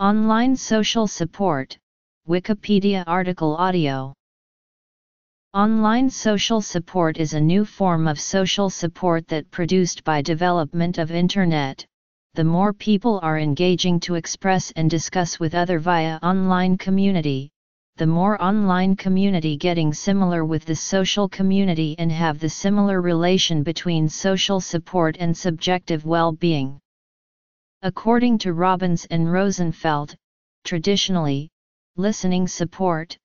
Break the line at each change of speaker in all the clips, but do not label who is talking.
Online social support, Wikipedia article audio. Online social support is a new form of social support that produced by development of internet. The more people are engaging to express and discuss with other via online community, the more online community getting similar with the social community and have the similar relation between social support and subjective well-being. According to Robbins and Rosenfeld, traditionally, listening support,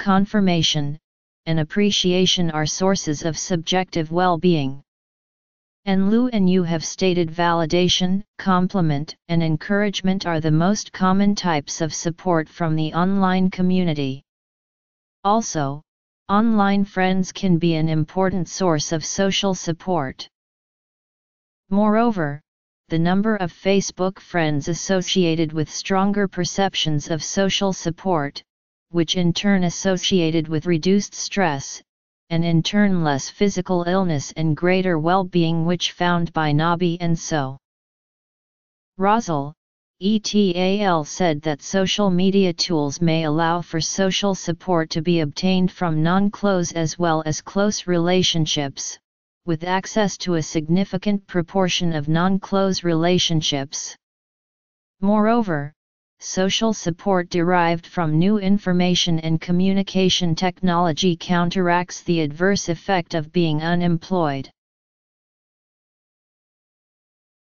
confirmation, and appreciation are sources of subjective well-being. And Lu and you have stated validation, compliment, and encouragement are the most common types of support from the online community. Also, online friends can be an important source of social support. Moreover, the number of Facebook friends associated with stronger perceptions of social support, which in turn associated with reduced stress, and in turn less physical illness and greater well-being which found by Nabi and so. Rozzell, ETAL said that social media tools may allow for social support to be obtained from non-close as well as close relationships, with access to a significant proportion of non-close relationships. Moreover, social support derived from new information and communication technology counteracts the adverse effect of being unemployed.